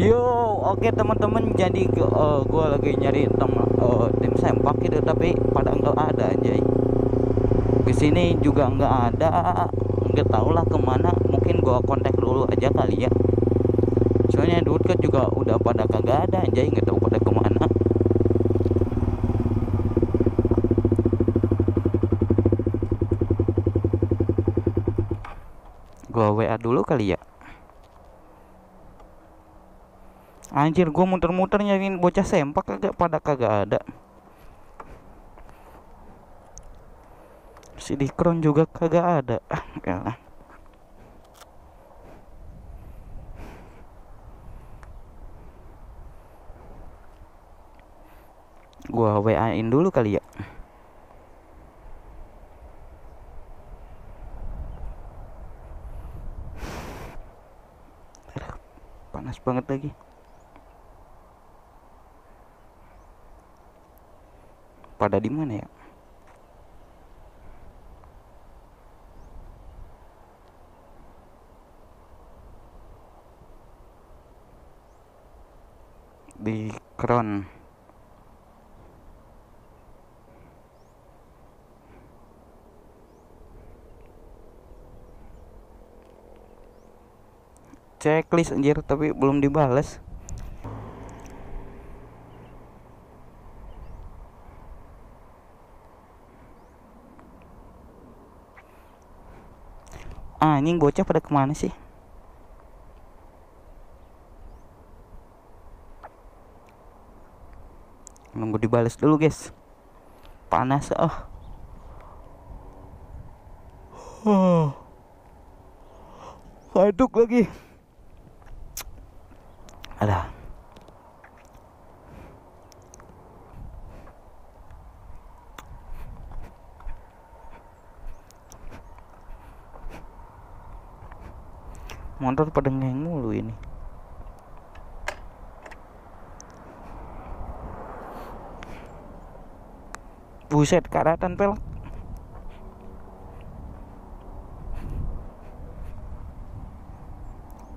Yo, oke teman-teman, jadi uh, gue lagi nyari tem uh, tim sempak gitu, tapi pada nggak ada anjay. Di sini juga nggak ada, nggak tahu lah ke mana. Mungkin gue kontak dulu aja kali ya. Soalnya di kan juga udah pada kagak ada anjay, nggak tahu pada ke mana. Gue WA dulu kali ya. Anjir gue muter-muter nyariin bocah sempak kagak pada kagak ada. Si Dikron juga kagak ada. Ah elah Gua WA-in dulu kali ya Panas banget lagi pada di mana ya? Di Kron. Checklist anjir tapi belum dibales. Anjing bocah pada ke mana sih? Nunggu dibales dulu guys. Panas oh. Oh aduk lagi ada motor pada ngeng mulu ini. Buset karatan pel.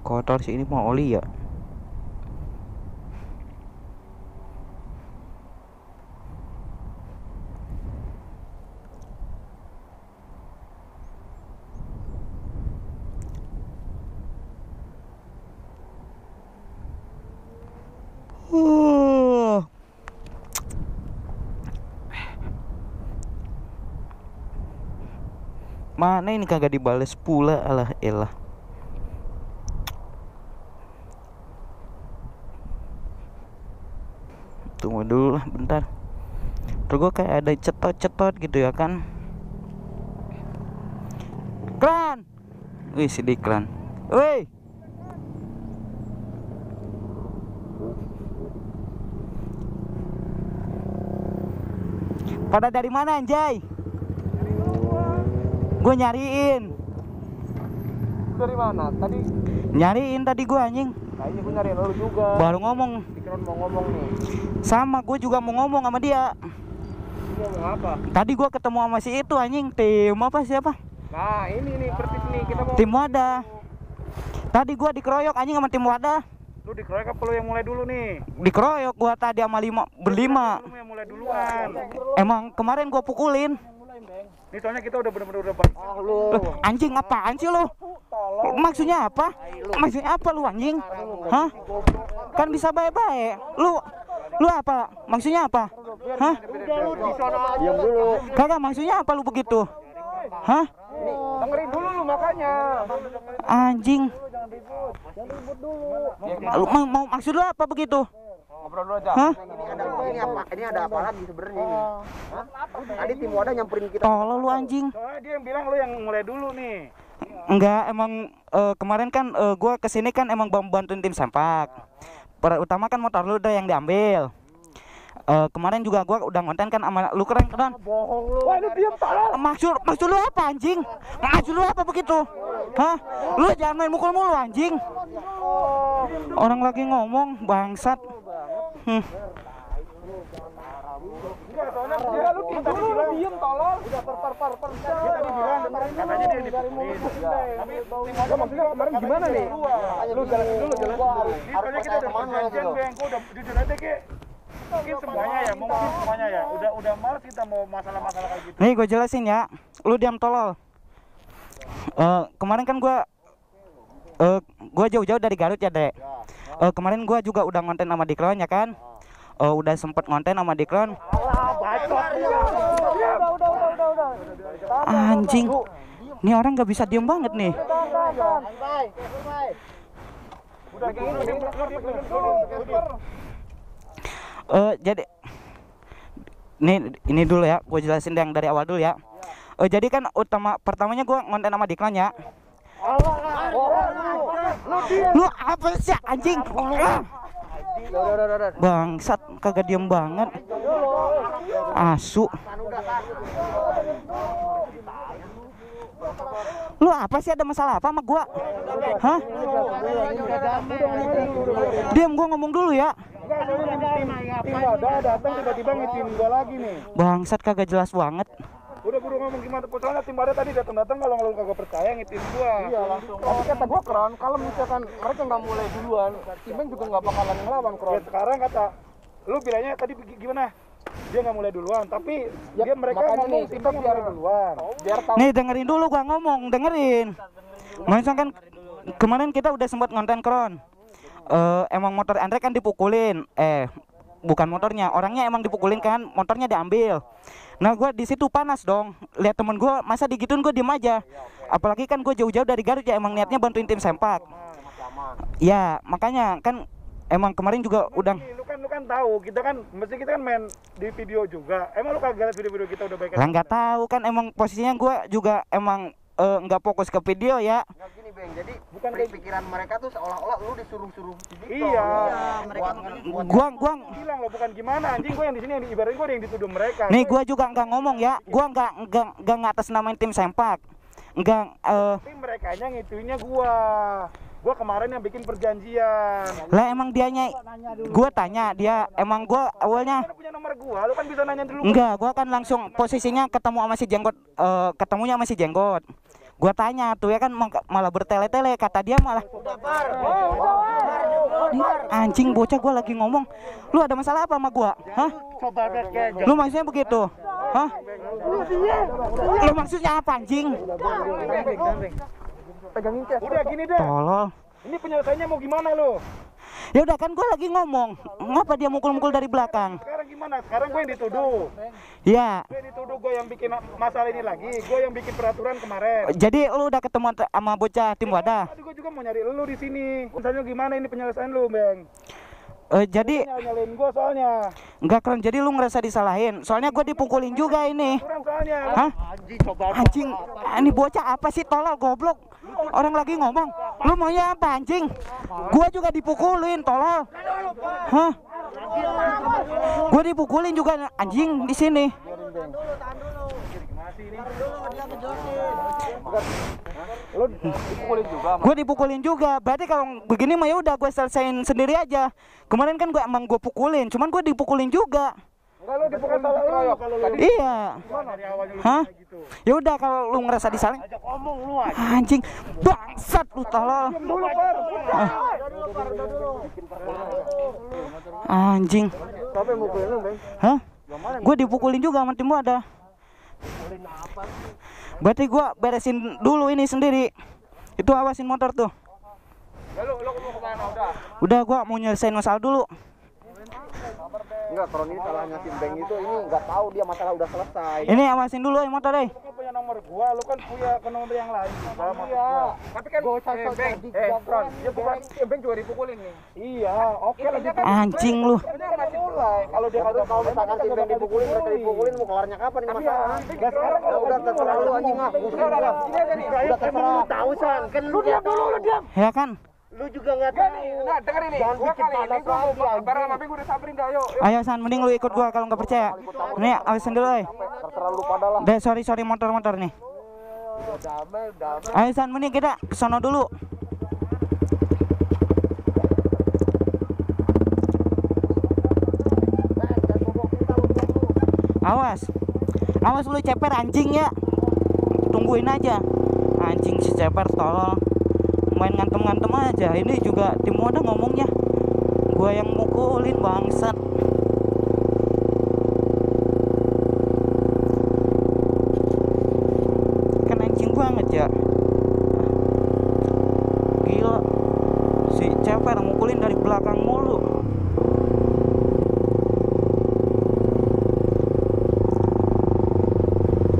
Kotor sih ini mau oli ya Uh. Mana ini kagak dibales pula alah elah. Tunggu dulu lah bentar. Terus gue kayak ada cetot-cetot gitu ya kan. Klan. Wih, si Diklan. Wih. Pada dari mana anjay? Gue nyariin. Dari mana? Tadi Nyariin tadi gue anjing. kayaknya gue nyariin lu juga. Baru ngomong. Pikiran mau ngomong nih. Sama gue juga mau ngomong sama dia. Ini ngomong apa? Tadi gue ketemu sama si itu anjing. Tim apa siapa? Nah, ini nih persis nih kita mau Tim Wadah. Tadi gue dikeroyok anjing sama tim Wadah. Lu dikeroyok apa lu yang mulai dulu nih? Dikeroyok gue tadi sama lima berlima. Lu yang mulai duluan. Emang kemarin gue pukulin. Ini soalnya kita udah bener-bener udah pas. Ah lu. Loh, anjing apaan sih lu? Maksudnya apa? Maksudnya apa lu anjing? Hah? Kan bisa baik-baik. Lu lu apa? Maksudnya apa? Hah? Diam dulu. Kagak maksudnya apa lu begitu? Hah? Dengerin dulu lu makanya. Anjing. Lu mau, mau maksud lu apa begitu? Ngobrol dulu aja. Hah? Ini ada ini apa? Ini ada apa lagi sebenarnya ini? Hah? Tadi tim wadah nyamperin kita. Tolol lu anjing. Soalnya dia yang bilang lu yang mulai dulu nih. Enggak, emang eh, kemarin kan eh, gua ke sini kan emang bantuin tim sempak. Per utama kan motor lu udah yang diambil. Eh, kemarin juga gua udah ngonten kan sama lu keren keren. Bohong lu. Wah, lu diam tolol. Maksud maksud lu apa anjing? Maksud lu apa begitu? Hah? Lu jangan main mukul mulu anjing. Orang lagi ngomong bangsat. Kemarin gimana nih? Lu. Mungkin semuanya ya, mungkin semuanya ya. Udah udah males kita mau masalah-masalah kayak gitu. Nih gue jelasin ya, lu diam tolol. Eh, kemarin kan gua eh gua jauh-jauh dari Garut ya, Dek. Eh, kemarin gua juga udah ngonten sama Dikron ya kan? Eh, udah sempet ngonten sama Dikron. Anjing. Ini orang nggak bisa diem banget nih. Eh, jadi nih ini dulu ya, gue jelasin yang dari awal dulu ya. Eh, jadi kan utama pertamanya gua ngonten sama Dikron ya. Lu apa sih anjing? Bangsat kagak diem banget. Asu. Lu apa sih ada masalah apa sama gua? Hah? Diam gua ngomong dulu ya. Tiba-tiba ngitin gua lagi nih. Bangsat kagak jelas banget. Udah buru ngomong gimana? Soalnya tim Wada tadi datang-datang kalau lu kagak percaya ngitin gua. Iya langsung. Tapi kata gua Kron, kalau misalkan mereka nggak mulai duluan, Timen juga nggak bakalan ngelawan Ya Kron. sekarang kata lu bilangnya tadi gi- gimana? Dia nggak mulai duluan, tapi Ya, dia mereka ngomong nih, tim kita yang biar- mulai duluan. Biar tahu Nih dengerin dulu gua ngomong, dengerin. Misalkan kemarin kita udah sempat ngonten kron. Eh emang motor Andre kan dipukulin. Eh bukan motornya, orangnya emang dipukulin kan, motornya diambil. Nah gua di situ panas dong. Lihat temen gua masa digituin gua diem aja. Apalagi kan gue jauh-jauh dari Garut ya emang niatnya bantuin tim sempak. Ya makanya kan emang kemarin juga udah Lu kan lu kan tahu, kita kan mesti kita kan main di video juga. Emang lu kagak lihat video-video kita udah baik nggak tahu kan emang posisinya gua juga emang eh, nggak fokus ke video ya. Nggak gini, Bang. Jadi Bukan bukan pikiran mereka tuh seolah-olah lu disuruh-suruh. Iya. mereka Gua gua bilang lo bukan gimana anjing gua yang di sini yang ibaratnya gua yang dituduh mereka. Nih gua juga nggak ngomong ya, gua nggak nggak nggak ngatas namain tim sempak, nggak eh Tapi mereka nya ngituinnya gua. Gua kemarin yang bikin perjanjian. lah emang dianya, gua tanya dia emang gua awalnya punya nomor gua, lu kan bisa nanya dulu. enggak, gua kan langsung posisinya ketemu sama si jenggot, eh, ketemunya sama si jenggot, gua tanya tuh ya kan malah bertele-tele kata dia malah anjing bocah gua lagi ngomong, lu ada masalah apa sama gua? Hah? Lu maksudnya begitu? Hah? Lu maksudnya apa anjing? pegangin. Udah gini deh. Tolol. Ini penyelesaiannya mau gimana lu? Ya udah kan gue lagi ngomong, ngapa dia mukul-mukul dari belakang? Sekarang gimana? Sekarang gue yang dituduh. Ya, Gue yang dituduh gue yang bikin masalah ini lagi. Gue yang bikin peraturan kemarin. jadi lu udah ketemu sama bocah tim wadah. Tadi gue juga mau nyari lu di sini. Misalnya gimana ini penyelesaian lu, Bang? Eh, jadi Nyala nyalain gue soalnya. enggak keren, jadi lu ngerasa disalahin. Soalnya gue dipukulin juga ini. Hah? Anjing, ah, ini bocah apa sih tolol goblok? Orang lagi ngomong, lu maunya apa anjing? Gua juga dipukulin tolol. Hah? Gua dipukulin juga anjing di sini. Lu dipukulin juga. Gue dipukulin juga. Berarti kalau begini mah ya udah gue selesaiin sendiri aja. Kemarin kan gue emang gue pukulin, cuman gue dipukulin juga. Enggak lu dipukul salah lu kalau lu Iya. Hah? kayak gitu. Ya udah kalau lu ngerasa disalahin. Ngomong lu aja. Anjing, bangsat lu tolol. Dulu, Par. Anjing. Siapa yang mukulin lu, Bang? Hah? Gue dipukulin juga sama tim ada. Berarti gue beresin dulu ini sendiri. Itu awasin motor tuh. Ya lu lu mau ke mana udah? Udah gue mau nyelesain masalah dulu. Enggak, Kron ini salahnya si Bang itu ini nggak tahu dia masalah udah selesai. Ini awasin dulu ya motor deh. Lu kan punya nomor gua, lu kan punya ke nomor yang lain. Sama iya. Tapi kan eh, Bang, eh, Kron, dia bukan eh, Bang juga dipukulin nih. Iya, oke lah dia kan Anjing lu. dia kan masih mulai. Kalau dia kagak Kalau misalkan si Bang dipukulin, mereka dipukulin mau kelarnya kapan ini masalah? Enggak sekarang Ya udah terserah lu anjing ah. Pusing gua. Udah terserah tahu San, kan lu diam dulu lu diam. Ya kan? Lu juga nggak tahu. Nah, denger ini. Jangan Gua bikin kali ini panas gua lagi, mau anjing. bareng sama Bang udah samperin dah, yuk. Ayo San, mending lu ikut gua kalau nggak percaya. Nih, awasin dulu, eh. Terserah lu pada lah. Deh, sorry sorry motor-motor nih. Damai, damai. Ayo San, mending kita ke sono dulu. Awas. Awas lu ceper anjing ya. Tungguin aja. Anjing si ceper tolol. Main ngantem-ngantem aja. Ini juga tim Moda ngomongnya. gua yang mukulin bangsat kan anjing banget ya gila si pada mukulin dari belakang mulu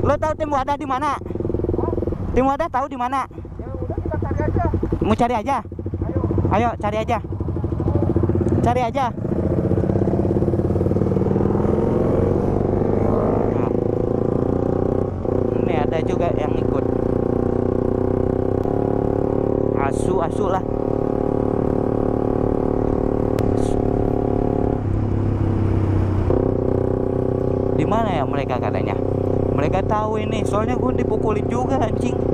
lo tahu tim wadah di mana tim wadah tahu di mana Ya udah kita cari aja. Mau cari aja? Ayo. ayo cari aja. Cari aja. Ini ada juga yang ikut. Asu asu lah. Di mana ya mereka katanya? Mereka tahu ini soalnya gue dipukulin juga anjing